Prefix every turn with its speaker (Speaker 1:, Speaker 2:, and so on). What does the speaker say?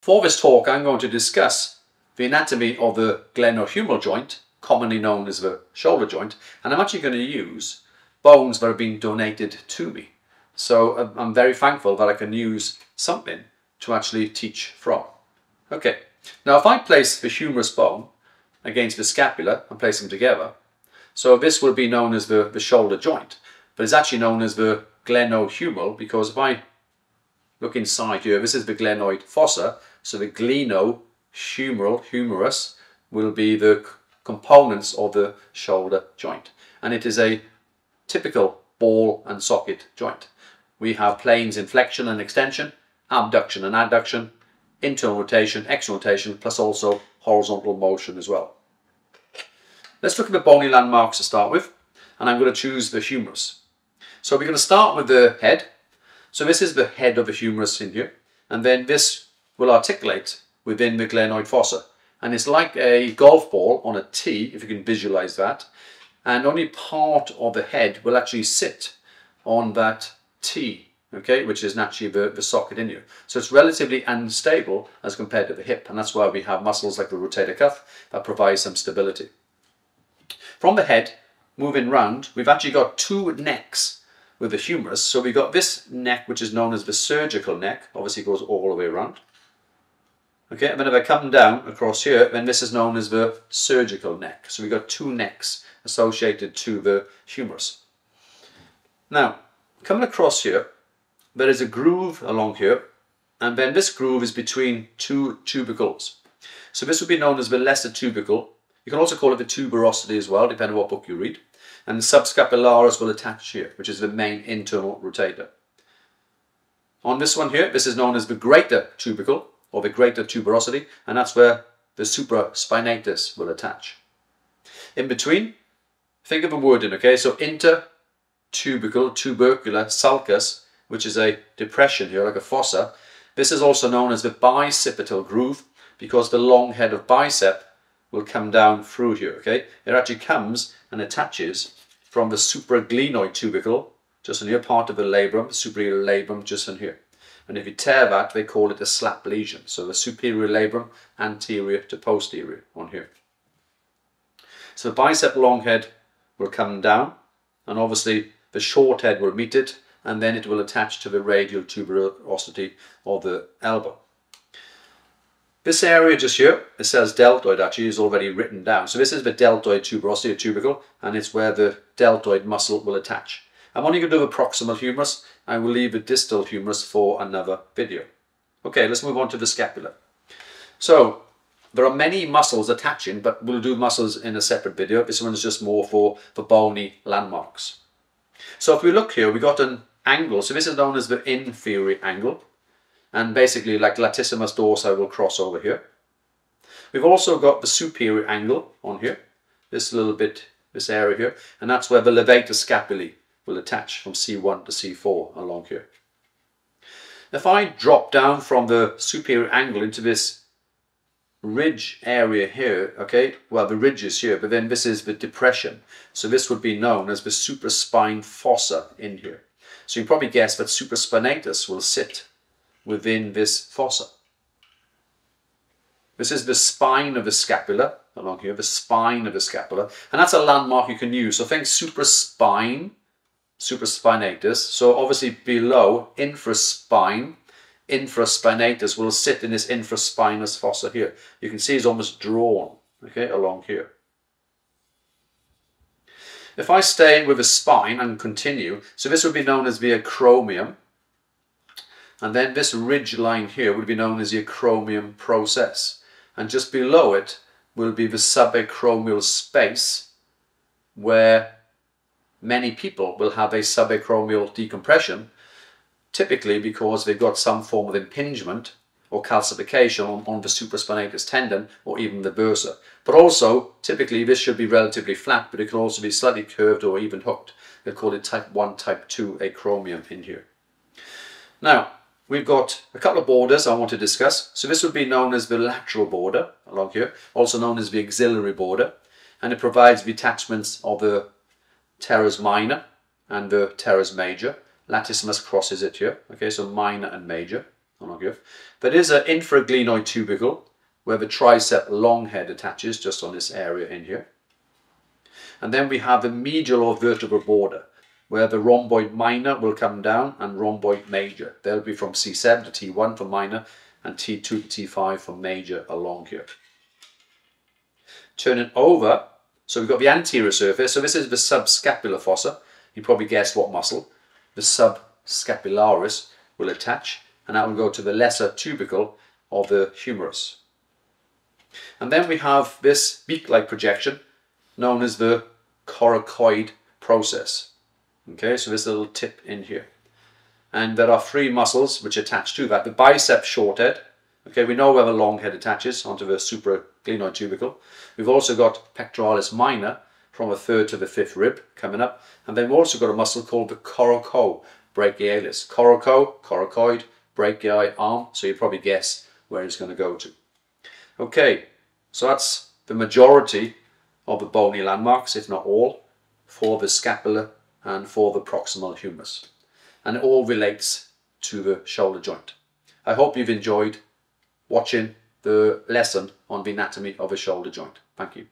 Speaker 1: For this talk, I'm going to discuss the anatomy of the glenohumeral joint, commonly known as the shoulder joint, and I'm actually going to use bones that have been donated to me. So uh, I'm very thankful that I can use something to actually teach from. Okay, now if I place the humerus bone against the scapula and place them together, so this will be known as the, the shoulder joint, but it's actually known as the glenohumeral because if I look inside here, this is the glenoid fossa, so the glenohumeral, humerus, will be the components of the shoulder joint. And it is a typical ball and socket joint. We have planes in flexion and extension, abduction and adduction, internal rotation, external rotation, plus also horizontal motion as well. Let's look at the bony landmarks to start with, and I'm going to choose the humerus. So we're going to start with the head. So this is the head of the humerus in here, and then this will articulate within the glenoid fossa. And it's like a golf ball on a tee, if you can visualize that. And only part of the head will actually sit on that tee, okay, which is naturally the, the socket in you. So it's relatively unstable as compared to the hip. And that's why we have muscles like the rotator cuff that provide some stability. From the head, moving round, we've actually got two necks with the humerus. So we've got this neck, which is known as the surgical neck, obviously goes all the way around. Okay, and then if I come down across here, then this is known as the surgical neck. So we've got two necks associated to the humerus. Now, coming across here, there is a groove along here, and then this groove is between two tubercles. So this would be known as the lesser tubercle. You can also call it the tuberosity as well, depending on what book you read. And the subscapularis will attach here, which is the main internal rotator. On this one here, this is known as the greater tubercle, or the greater tuberosity, and that's where the supraspinatus will attach. In between, think of a word in, okay? So intertubercle, tubercular, sulcus, which is a depression here, like a fossa. This is also known as the bicipital groove because the long head of bicep will come down through here, okay? It actually comes and attaches from the supraglenoid tubercle, just in here, part of the labrum, superior labrum, just in here. And if you tear that, they call it a slap lesion. So the superior labrum, anterior to posterior on here. So the bicep long head will come down, and obviously the short head will meet it, and then it will attach to the radial tuberosity of the elbow. This area just here, it says deltoid actually, is already written down. So this is the deltoid tuberosity tubercle, and it's where the deltoid muscle will attach. I'm only going to do the proximal humerus. I will leave the distal humerus for another video. Okay, let's move on to the scapula. So, there are many muscles attaching, but we'll do muscles in a separate video. This one's just more for, for bony landmarks. So if we look here, we got an angle. So this is known as the inferior angle. And basically like latissimus dorsi will cross over here. We've also got the superior angle on here. This little bit, this area here. And that's where the levator scapulae will attach from C1 to C4 along here. If I drop down from the superior angle into this ridge area here, okay, well the ridge is here, but then this is the depression. So this would be known as the supraspine fossa in here. So you probably guess that supraspinatus will sit within this fossa. This is the spine of the scapula along here, the spine of the scapula, and that's a landmark you can use. So think supraspine supraspinatus. So obviously below infraspine, infraspinatus will sit in this infraspinous fossa here. You can see it's almost drawn, okay, along here. If I stay with the spine and continue, so this would be known as the acromion, and then this ridge line here would be known as the acromion process. And just below it will be the subacromial space where many people will have a subacromial decompression, typically because they've got some form of impingement or calcification on, on the supraspinatus tendon or even the bursa. But also, typically this should be relatively flat, but it can also be slightly curved or even hooked. They call it type 1, type 2 acromion in here. Now, we've got a couple of borders I want to discuss. So this would be known as the lateral border along here, also known as the axillary border, and it provides the attachments of the teres minor and the teres major. Latissimus crosses it here. Okay, so minor and major. Oh, here. There is an infraglenoid tubercle where the tricep long head attaches just on this area in here. And then we have the medial or vertebral border where the rhomboid minor will come down and rhomboid major. They'll be from C7 to T1 for minor and T2 to T5 for major along here. Turning over, so we've got the anterior surface. So this is the subscapular fossa. You probably guessed what muscle. The subscapularis will attach and that will go to the lesser tubercle of the humerus. And then we have this beak-like projection known as the coracoid process. Okay, so this little tip in here. And there are three muscles which attach to that. The bicep short head. Okay, we know where the long head attaches onto the supraglenoid tubercle. We've also got pectoralis minor from the third to the fifth rib coming up. And then we've also got a muscle called the coraco brachialis. Coraco, coracoid, brachii, arm. So you probably guess where it's going to go to. Okay, so that's the majority of the bony landmarks, if not all, for the scapula and for the proximal humerus. And it all relates to the shoulder joint. I hope you've enjoyed watching the lesson on the anatomy of a shoulder joint. Thank you.